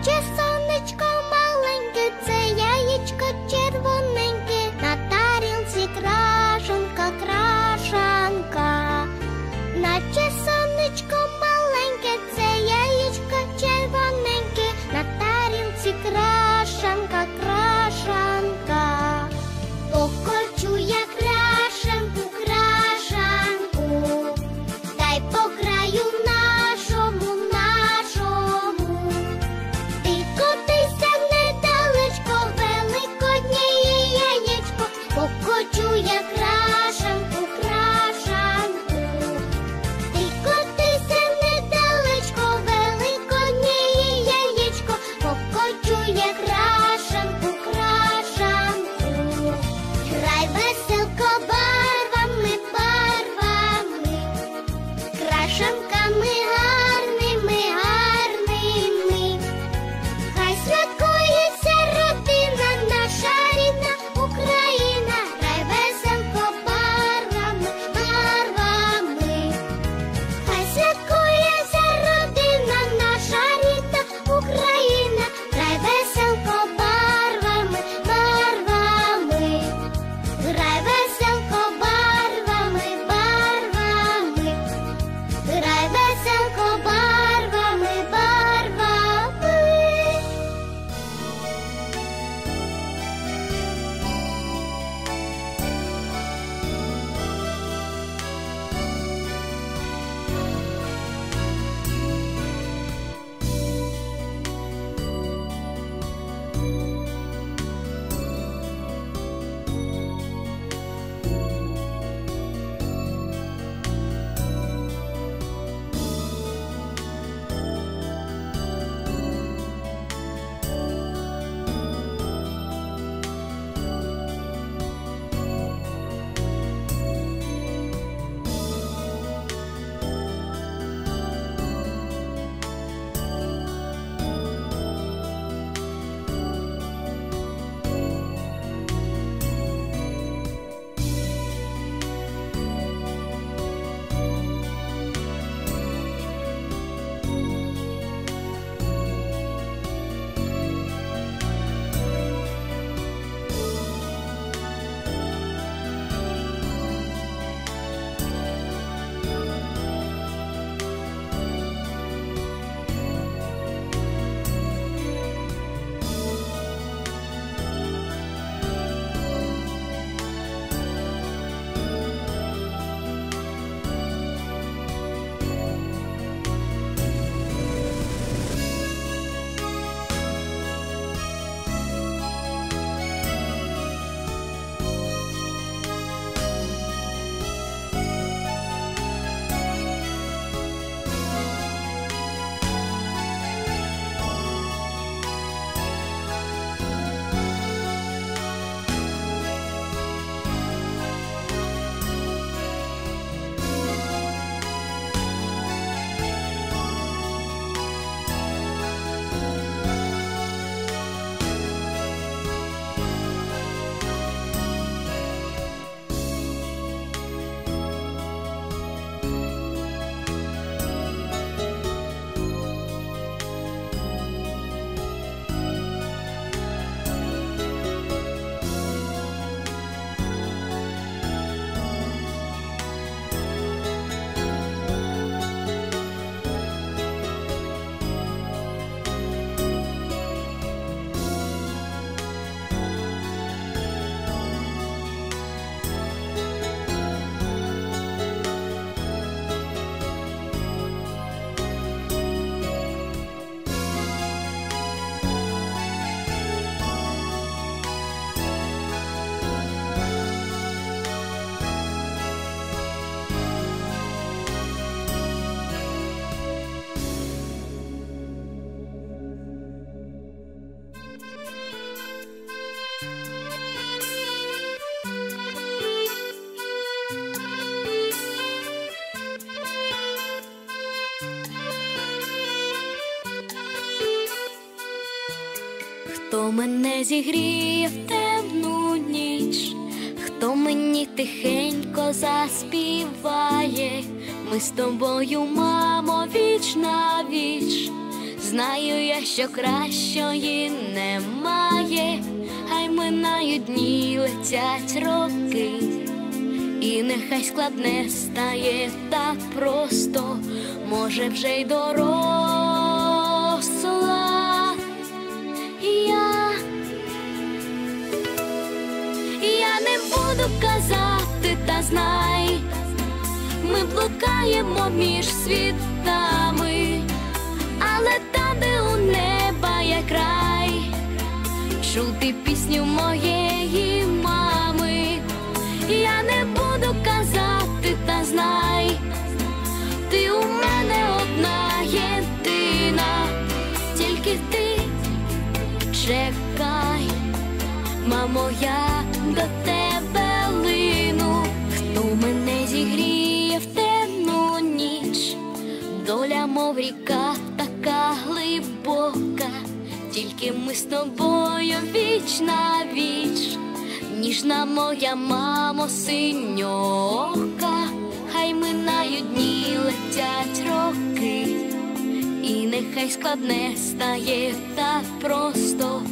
Just Хто мене зігріє в темну ніч, хто мені тихенько заспіває, ми з тобою, мамо, віч на віч, Знаю я, що кращої немає, хай минають дні летять роки, і нехай складне стає так просто, може вже й доросла. Казати, та знай, ми блукаємо між світами але там, де у неба є край, чути пісню моєї мами, я не буду казати, та знай, ти у мене одна єдина, тільки ти чекай, мамо, я до тебе ріка така глибока, тільки ми з тобою віч на віч, ніжна моя мамо, синьока, хай минають дні летять роки, і нехай складне стає так просто,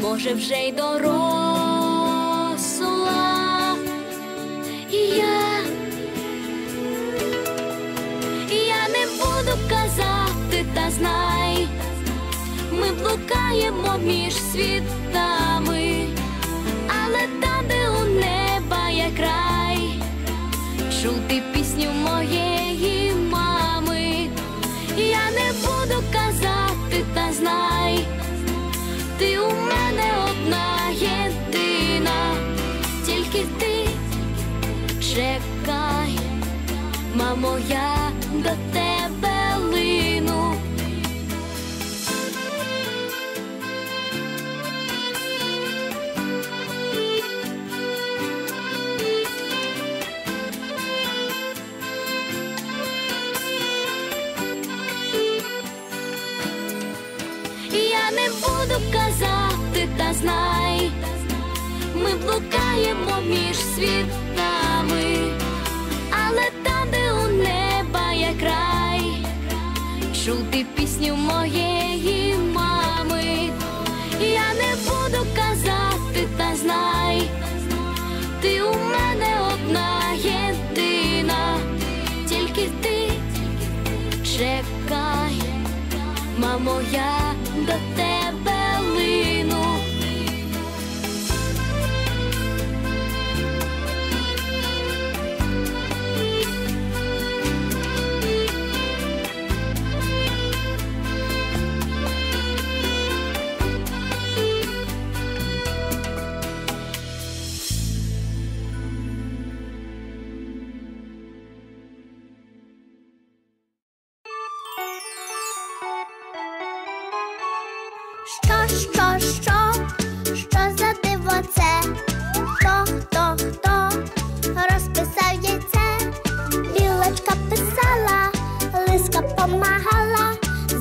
може вже й доросла. І я я не та знай, ми блукаємо між світами, але там, де у неба є край, чути пісню моєї мами, я не буду казати, та знай, ти у мене одна єдина, тільки ти чекай. Мамо, я до тебе не буду казати, та знай, ми блукаємо між світами, але там, де у неба є край, чути пісню моєї мами, я не буду казати, та знай, ти у мене одна єдина, тільки ти чекай, мамо, я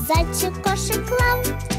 зайчик кошик клав.